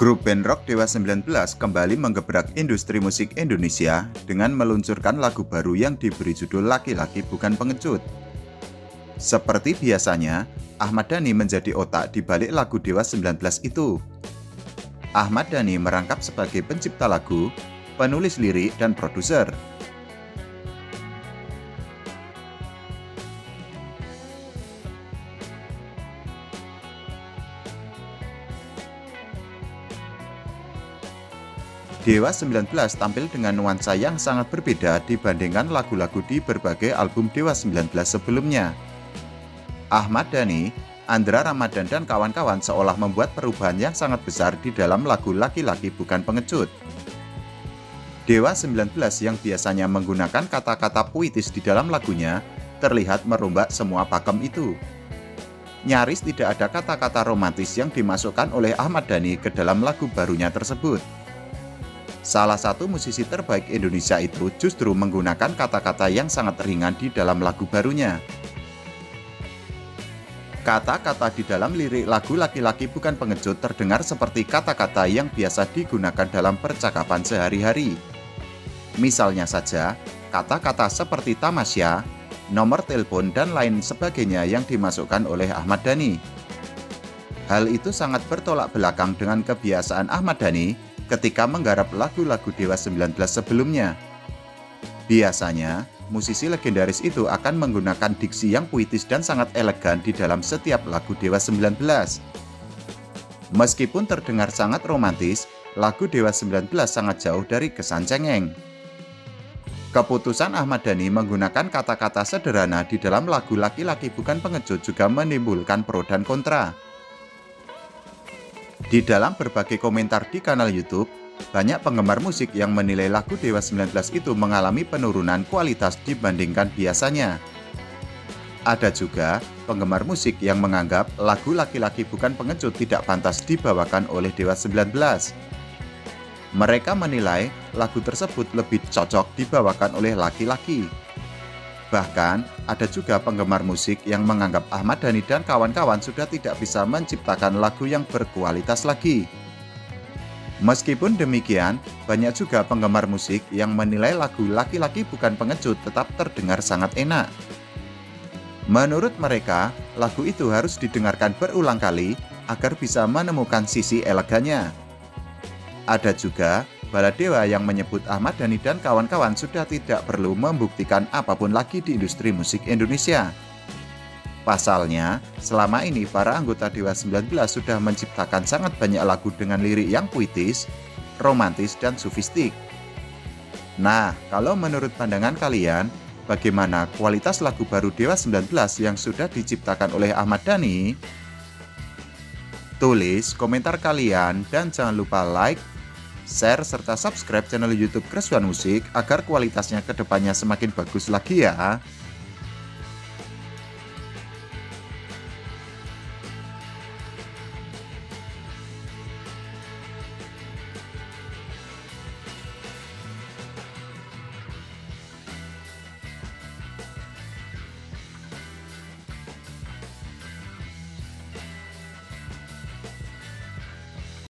Grup band rock Dewa 19 kembali menggebrak industri musik Indonesia dengan meluncurkan lagu baru yang diberi judul Laki-Laki Bukan Pengecut. Seperti biasanya, Ahmad Dhani menjadi otak di balik lagu Dewa 19 itu. Ahmad Dhani merangkap sebagai pencipta lagu, penulis lirik, dan produser. Dewa 19 tampil dengan nuansa yang sangat berbeda dibandingkan lagu-lagu di berbagai album Dewa 19 sebelumnya. Ahmad Dhani, Andra Ramadan dan kawan-kawan seolah membuat perubahan yang sangat besar di dalam lagu Laki-Laki Bukan Pengecut. Dewa 19 yang biasanya menggunakan kata-kata puitis di dalam lagunya terlihat merombak semua pakem itu. Nyaris tidak ada kata-kata romantis yang dimasukkan oleh Ahmad Dhani ke dalam lagu barunya tersebut. Salah satu musisi terbaik Indonesia itu justru menggunakan kata-kata yang sangat ringan di dalam lagu barunya. Kata-kata di dalam lirik lagu Laki-Laki Bukan Pengecut terdengar seperti kata-kata yang biasa digunakan dalam percakapan sehari-hari. Misalnya saja, kata-kata seperti tamasya, nomor telepon, dan lain sebagainya yang dimasukkan oleh Ahmad Dhani. Hal itu sangat bertolak belakang dengan kebiasaan Ahmad Dhani ketika menggarap lagu-lagu Dewa 19 sebelumnya. Biasanya, musisi legendaris itu akan menggunakan diksi yang puitis dan sangat elegan di dalam setiap lagu Dewa 19. Meskipun terdengar sangat romantis, lagu Dewa 19 sangat jauh dari kesan cengeng. Keputusan Ahmad Dhani menggunakan kata-kata sederhana di dalam lagu Laki-Laki Bukan Pengecut juga menimbulkan pro dan kontra. Di dalam berbagai komentar di kanal YouTube, banyak penggemar musik yang menilai lagu Dewa 19 itu mengalami penurunan kualitas dibandingkan biasanya. Ada juga penggemar musik yang menganggap lagu Laki-Laki Bukan Pengecut tidak pantas dibawakan oleh Dewa 19. Mereka menilai lagu tersebut lebih cocok dibawakan oleh laki-laki Bahkan, ada juga penggemar musik yang menganggap Ahmad Dhani dan kawan-kawan sudah tidak bisa menciptakan lagu yang berkualitas lagi. Meskipun demikian, banyak juga penggemar musik yang menilai lagu Laki-Laki Bukan Pengecut tetap terdengar sangat enak. Menurut mereka, lagu itu harus didengarkan berulang kali agar bisa menemukan sisi elegannya. Ada juga Baladewa yang menyebut Ahmad Dhani dan kawan-kawan sudah tidak perlu membuktikan apa pun lagi di industri musik Indonesia. Pasalnya, selama ini para anggota Dewa 19 sudah menciptakan sangat banyak lagu dengan lirik yang puitis, romantis, dan sufistik. Nah, kalau menurut pandangan kalian, bagaimana kualitas lagu baru Dewa 19 yang sudah diciptakan oleh Ahmad Dhani? Tulis komentar kalian dan jangan lupa like, share, serta subscribe channel YouTube Keresuan Musik agar kualitasnya ke depannya semakin bagus lagi ya.